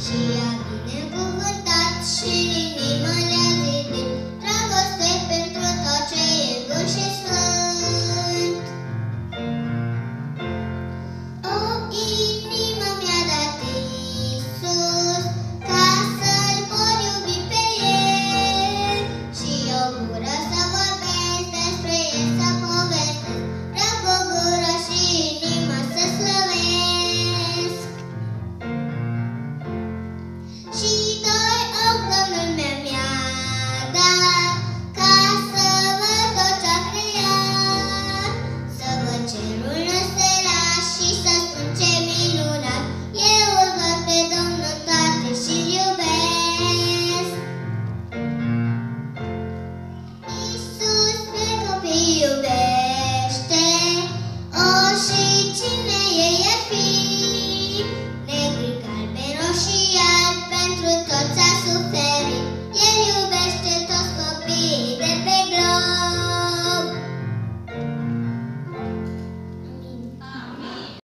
She